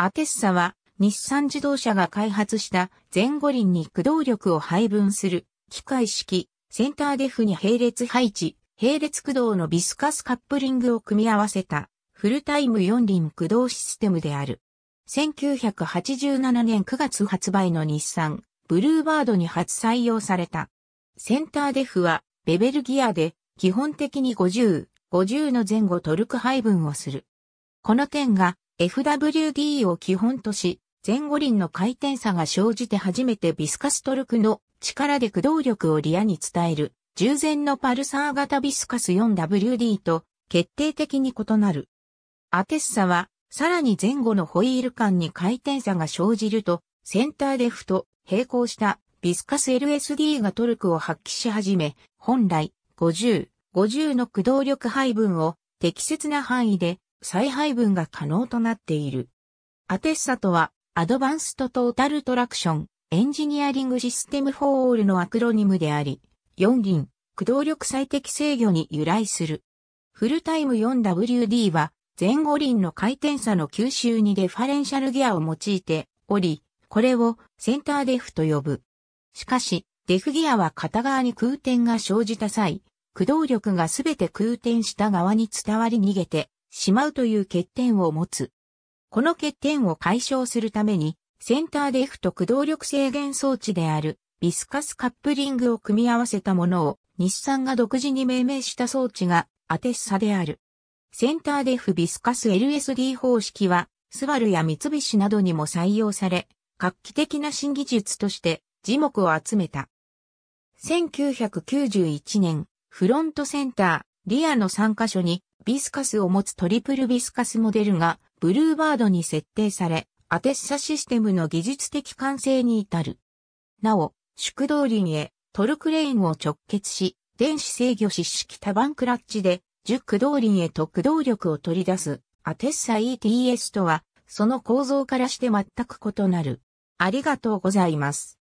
アテッサは日産自動車が開発した前後輪に駆動力を配分する機械式センターデフに並列配置、並列駆動のビスカスカップリングを組み合わせたフルタイム4輪駆動システムである。1987年9月発売の日産ブルーバードに初採用された。センターデフはベベルギアで基本的に50、50の前後トルク配分をする。この点が FWD を基本とし、前後輪の回転差が生じて初めてビスカストルクの力で駆動力をリアに伝える従前のパルサー型ビスカス 4WD と決定的に異なる。アテッサはさらに前後のホイール間に回転差が生じるとセンターデフと並行したビスカス LSD がトルクを発揮し始め、本来50、50の駆動力配分を適切な範囲で再配分が可能となっている。アテッサとはアドバンストトータルトラクション、エンジニアリングシステムフォーオールのアクロニムであり、4輪、駆動力最適制御に由来する。フルタイム 4WD は、前後輪の回転差の吸収にデファレンシャルギアを用いており、これをセンターデフと呼ぶ。しかし、デフギアは片側に空転が生じた際、駆動力がすべて空転した側に伝わり逃げてしまうという欠点を持つ。この欠点を解消するために、センターデフと駆動力制限装置であるビスカスカップリングを組み合わせたものを日産が独自に命名した装置がアテッサである。センターデフビスカス LSD 方式はスバルや三菱などにも採用され、画期的な新技術として字目を集めた。1991年、フロントセンター、リアの3カ所にビスカスを持つトリプルビスカスモデルがブルーバードに設定され、アテッサシステムの技術的完成に至る。なお、宿動輪へトルクレーンを直結し、電子制御式式多番クラッチで、10駆動輪へと駆動力を取り出す、アテッサ ETS とは、その構造からして全く異なる。ありがとうございます。